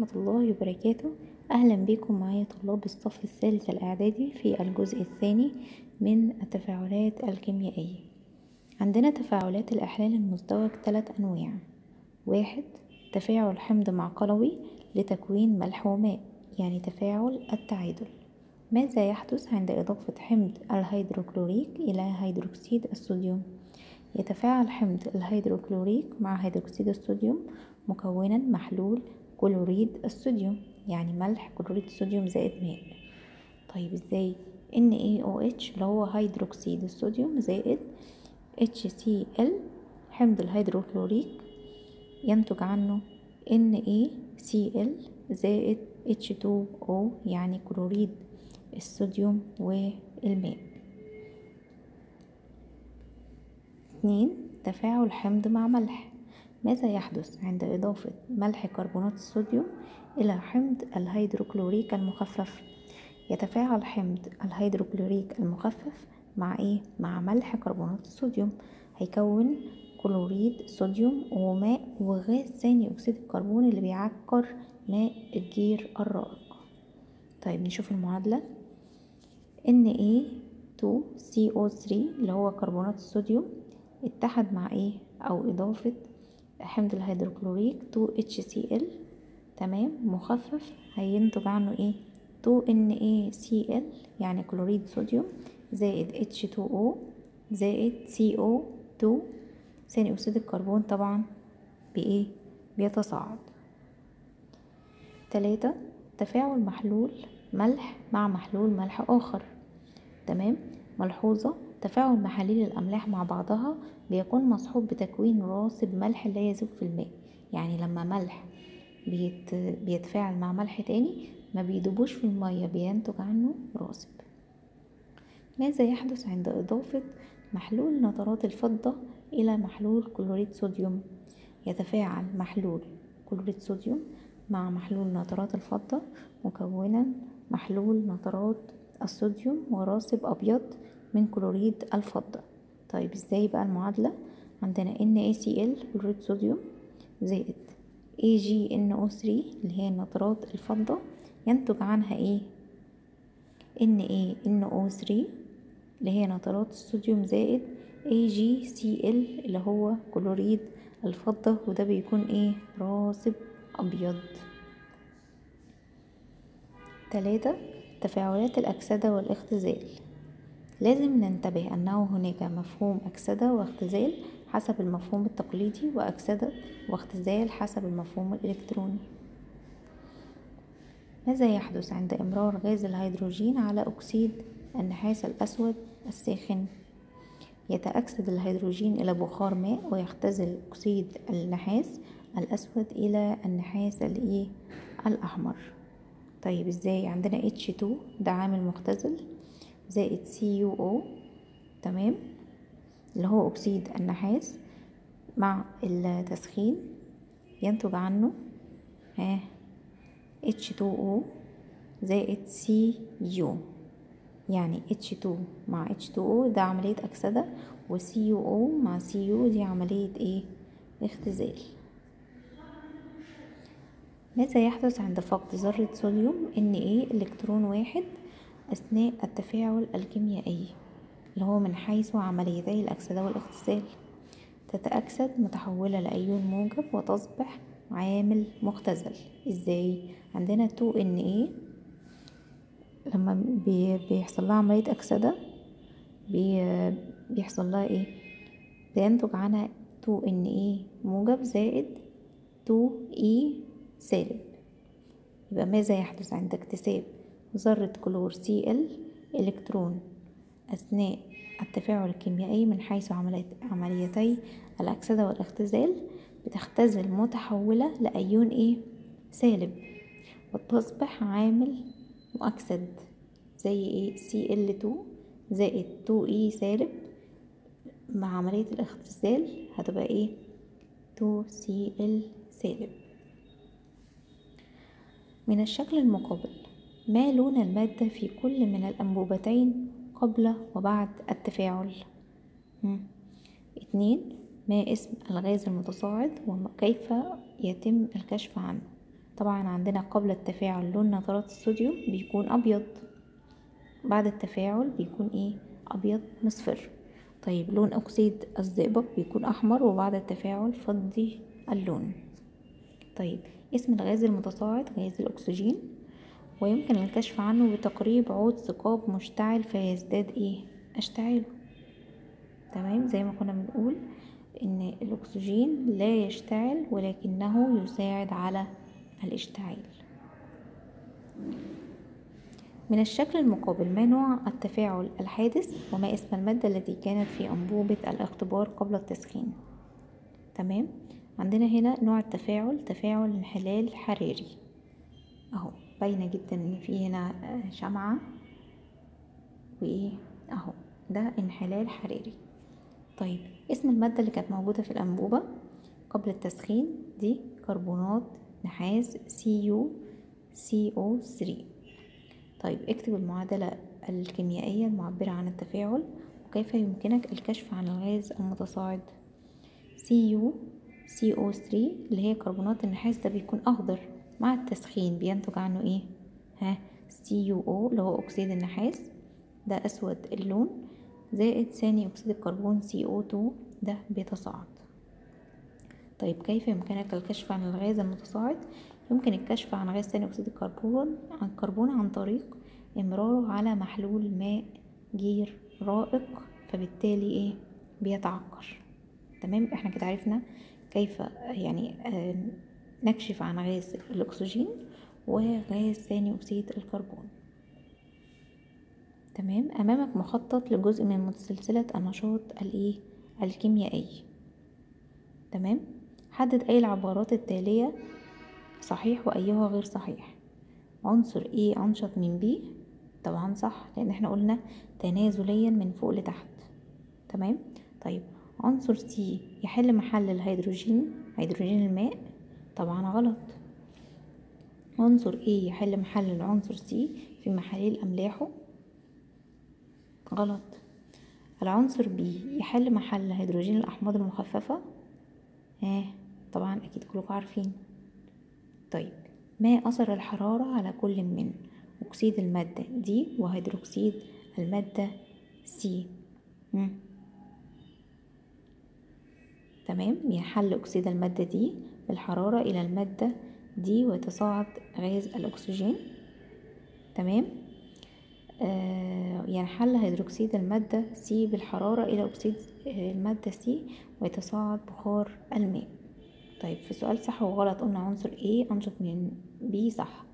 ورحمة الله وبركاته. أهلا بكم معايا طلاب الصف الثالث الإعدادي في الجزء الثاني من التفاعلات الكيميائية. عندنا تفاعلات الأحلال المزدوج ثلاث أنواع. واحد تفاعل حمض مع قلوي لتكوين ملح وماء يعني تفاعل التعادل. ماذا يحدث عند إضافة حمض الهيدروكلوريك إلى هيدروكسيد الصوديوم؟ يتفاعل حمض الهيدروكلوريك مع هيدروكسيد الصوديوم مكونا محلول كلوريد الصوديوم يعني ملح كلوريد الصوديوم زائد ماء. طيب إزاي؟ NaOH اللي هو هيدروكسيد الصوديوم زائد HCl حمض الهيدروكلوريك ينتج عنه NaCl زائد H2O يعني كلوريد الصوديوم والماء. اتنين تفاعل حمض مع ملح. ماذا يحدث عند إضافة ملح كربونات الصوديوم إلى حمض الهيدروكلوريك المخفف؟ يتفاعل حمض الهيدروكلوريك المخفف مع إيه؟ مع ملح كربونات الصوديوم. هيكون كلوريد صوديوم وماء وغاز ثاني أكسيد الكربون اللي بيعكر ماء الجير الرائق. طيب نشوف المعادلة. Na2CO3 اللي هو كربونات الصوديوم اتحد مع إيه؟ أو إضافة حمض الهيدروكلوريك 2HCl تمام؟ مخفف. هينتج عنه إيه؟ 2NaCl يعني كلوريد صوديوم زائد H2O زائد CO2 ثاني أكسيد الكربون طبعا بإيه؟ بيتصاعد. تلاتة تفاعل محلول ملح مع محلول ملح آخر تمام؟ ملحوظة تفاعل محاليل الأملاح مع بعضها بيكون مصحوب بتكوين راسب ملح لا يذوب في الماء. يعني لما ملح بيت بيتفاعل مع ملح تاني ما بيدوبوش في المية بينتج عنه راسب ماذا يحدث عند إضافة محلول نترات الفضة إلى محلول كلوريد صوديوم؟ يتفاعل محلول كلوريد صوديوم مع محلول نترات الفضة مكونا محلول نترات الصوديوم وراسب أبيض من كلوريد الفضة. طيب إزاي بقى المعادلة؟ عندنا NaCl كلوريد صوديوم زائد AgNO3 اللي هي نترات الفضة. ينتج عنها إيه؟ NaNO3 اللي هي نترات الصوديوم زائد AgCl اللي هو كلوريد الفضة وده بيكون إيه؟ راسب أبيض. تلاتة تفاعلات الأكسدة والإختزال. لازم ننتبه أنه هناك مفهوم أكسدة واختزال حسب المفهوم التقليدي وأكسدة واختزال حسب المفهوم الإلكتروني. ماذا يحدث عند إمرار غاز الهيدروجين على أكسيد النحاس الأسود الساخن؟ يتأكسد الهيدروجين إلى بخار ماء ويختزل أكسيد النحاس الأسود إلى النحاس الإيه؟ الأحمر. طيب إزاي؟ عندنا H2 ده عامل مختزل. زائد CuO تمام؟ اللي هو أكسيد النحاس مع التسخين ينتج عنه ها H2O زائد Cu يعني H2 مع H2O ده عملية أكسدة و CuO مع Cu دي عملية إيه؟ اختزال. ماذا يحدث عند فقد ذرة صوديوم؟ Na إلكترون واحد أثناء التفاعل الكيميائي اللي هو من حيث عمليتي الأكسدة والاختزال تتأكسد متحولة لأيون موجب وتصبح عامل مختزل. إزاي؟ عندنا 2 Na لما بي بيحصل لها عملية أكسدة بي بيحصل لها إيه؟ بينتج عنها 2 Na موجب زائد 2 E سالب. يبقى ماذا يحدث عند اكتساب؟ ذرة كلور Cl إلكترون أثناء التفاعل الكيميائي من حيث عمليتي الأكسدة والاختزال بتختزل متحولة لأيون إيه سالب وتصبح عامل مؤكسد زي إيه؟ Cl2 زائد 2E سالب مع عملية الاختزال هتبقى إيه؟ 2Cl سالب. من الشكل المقابل ما لون المادة في كل من الأنبوبتين قبل وبعد التفاعل. اتنين ما اسم الغاز المتصاعد وكيف يتم الكشف عنه؟ طبعا عندنا قبل التفاعل لون نترات الصوديوم بيكون أبيض. بعد التفاعل بيكون إيه؟ أبيض مصفر. طيب لون أكسيد الزئبق بيكون أحمر وبعد التفاعل فضي اللون. طيب اسم الغاز المتصاعد غاز الأكسجين. ويمكن الكشف عنه بتقريب عود ثقاب مشتعل فيزداد إيه؟ أشتعاله. تمام؟ زي ما كنا بنقول إن الأكسجين لا يشتعل ولكنه يساعد على الإشتعال. من الشكل المقابل ما نوع التفاعل الحادث وما اسم المادة التي كانت في أنبوبة الاختبار قبل التسخين؟ تمام؟ عندنا هنا نوع التفاعل تفاعل انحلال حراري. أهو. باينة جدا إن في هنا شمعة. وإيه؟ أهو ده انحلال حراري. طيب اسم المادة اللي كانت موجودة في الأنبوبة قبل التسخين دي كربونات نحاس سي CO 3 طيب اكتب المعادلة الكيميائية المعبرة عن التفاعل وكيف يمكنك الكشف عن الغاز المتصاعد. Cu CO3 اللي هي كربونات النحاس ده بيكون أخضر. مع التسخين. بينتج عنه إيه؟ ها CuO اللي هو أكسيد النحاس. ده أسود اللون. زائد ثاني أكسيد الكربون CO2 ده بيتصاعد. طيب كيف يمكنك الكشف عن الغاز المتصاعد؟ يمكن الكشف عن غاز ثاني أكسيد الكربون عن الكربون عن طريق إمراره على محلول ماء جير رائق فبالتالي إيه؟ بيتعكر. تمام؟ إحنا كده عرفنا كيف يعني آه نكشف عن غاز الأكسجين وغاز ثاني أكسيد الكربون. تمام؟ أمامك مخطط لجزء من متسلسلة النشاط الإيه؟ الكيميائي. تمام؟ حدد أي العبارات التالية صحيح وأيها غير صحيح. عنصر A أنشط من B. طبعا صح لأن إحنا قلنا تنازليا من فوق لتحت. تمام؟ طيب عنصر C يحل محل الهيدروجين هيدروجين الماء. طبعا غلط. عنصر A يحل محل العنصر C في محاليل أملاحه؟ غلط. العنصر B يحل محل هيدروجين الأحماض المخففة؟ ها طبعا أكيد كلكم عارفين. طيب ما أثر الحرارة على كل من أكسيد المادة دي وهيدروكسيد المادة سي مم. تمام يحل أكسيد المادة دي بالحرارة إلى المادة دي ويتصاعد غاز الأكسجين. تمام؟ آه ينحل هيدروكسيد المادة سي بالحرارة إلى أكسيد المادة سي ويتصاعد بخار الماء. طيب في سؤال صح وغلط قلنا عنصر A أنشط من B صح.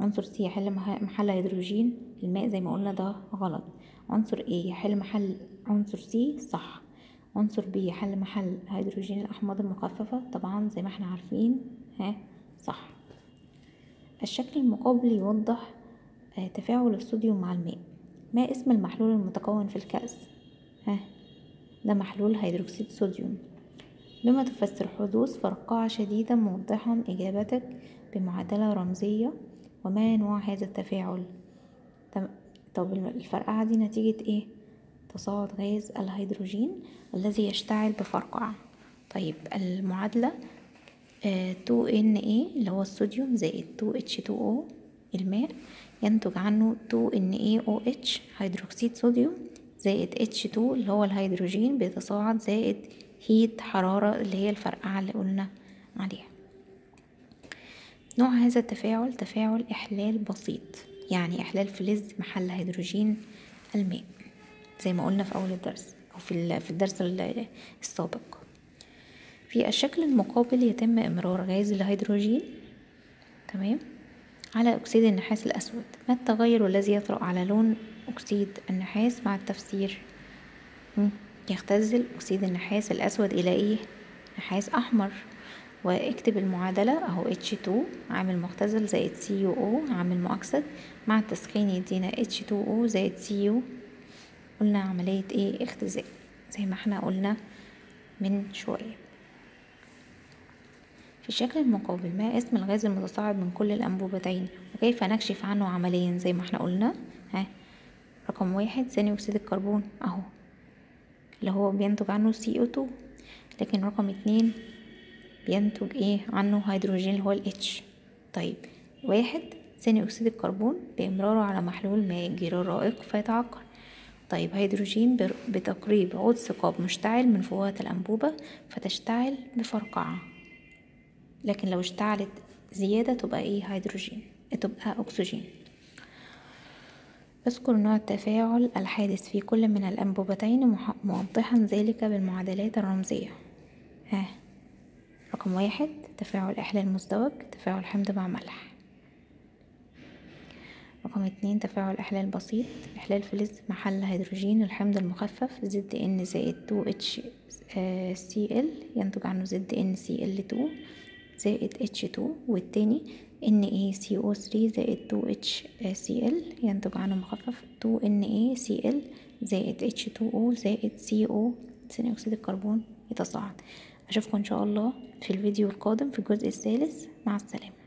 عنصر C يحل محل هيدروجين الماء زي ما قلنا ده غلط. عنصر A يحل محل عنصر C صح. عنصر B يحل محل هيدروجين الأحماض المخففة. طبعا زي ما إحنا عارفين ها صح. الشكل المقابل يوضح تفاعل الصوديوم مع الماء. ما اسم المحلول المتكون في الكأس؟ ها ده محلول هيدروكسيد صوديوم. بما تفسر حدوث فرقعة شديدة موضحا إجابتك بمعادلة رمزية. وما نوع هذا التفاعل؟ طب الفرقعة دي نتيجة إيه؟ تصاعد غاز الهيدروجين الذي يشتعل بفرقعة طيب المعادلة آه 2Na اللي هو الصوديوم زائد 2H2O الماء ينتج عنه 2NaOH هيدروكسيد صوديوم زائد H2 اللي هو الهيدروجين بيتصاعد زائد heat حرارة اللي هي الفرقعة اللي قلنا عليها. نوع هذا التفاعل تفاعل إحلال بسيط يعني إحلال فلز محل هيدروجين الماء. زي ما قلنا في أول الدرس أو في في الدرس السابق. في الشكل المقابل يتم إمرار غاز الهيدروجين تمام؟ على أكسيد النحاس الأسود. ما التغير الذي يطرأ على لون أكسيد النحاس مع التفسير؟ يختزل أكسيد النحاس الأسود إلى إيه؟ نحاس أحمر. واكتب المعادلة أهو H2 عامل مختزل زائد CuO عامل مؤكسد مع التسخين يدينا H2O زائد Cu قلنا عملية إيه؟ اختزال زي ما إحنا قلنا من شوية. في الشكل المقابل ما اسم الغاز المتصاعد من كل الأنبوبتين؟ وكيف نكشف عنه عمليا زي ما إحنا قلنا؟ ها رقم واحد ثاني أكسيد الكربون أهو اللي هو بينتج عنه CO2 لكن رقم اتنين بينتج إيه؟ عنه هيدروجين اللي هو ال H. طيب واحد ثاني أكسيد الكربون بإمراره على محلول ماء جير الرائق فيتعكر طيب هيدروجين بتقريب عود ثقاب مشتعل من فوهة الأنبوبة فتشتعل بفرقعة. لكن لو اشتعلت زيادة تبقى إيه؟ هيدروجين تبقى أكسجين. اذكر نوع التفاعل الحادث في كل من الأنبوبتين موضحا ذلك بالمعادلات الرمزية. ها رقم واحد تفاعل إحلال مزدوج تفاعل حمض مع ملح. رقم اتنين تفاعل إحلال بسيط إحلال فلز محل هيدروجين الحمض المخفف زد إن زائد تو إتش سي إل ينتج عنه زد إن سي إل تو زائد إتش تو والتاني إن إي CO ثري زائد تو إتش سي إل ينتج عنه مخفف تو إن إي سي إل زائد إتش تو أو زائد سي أو ثاني أكسيد الكربون يتصاعد. أشوفكم إن شاء الله في الفيديو القادم في الجزء الثالث. مع السلامة.